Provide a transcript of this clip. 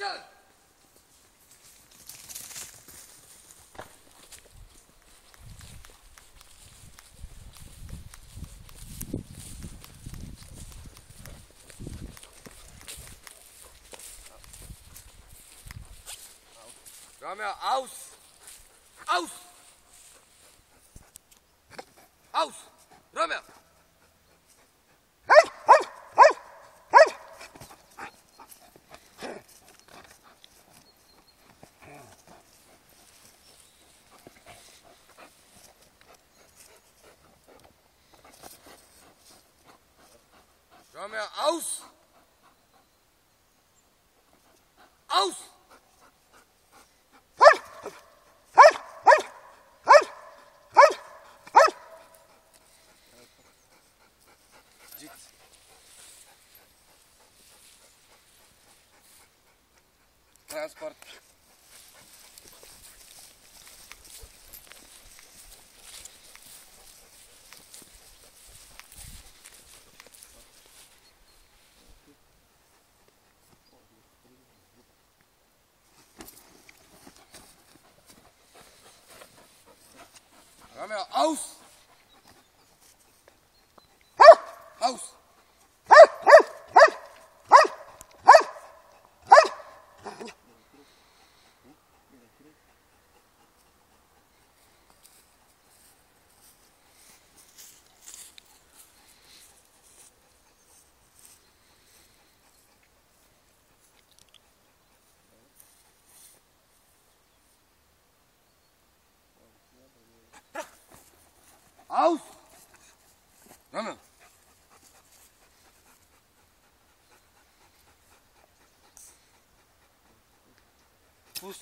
Still! Ramia, aus! Aus! Aus! Ramia! Romeo! Romeo, aus! Aus! Git. Transport. Romeo, aus! Aus! Auf! Vamos! Fuß.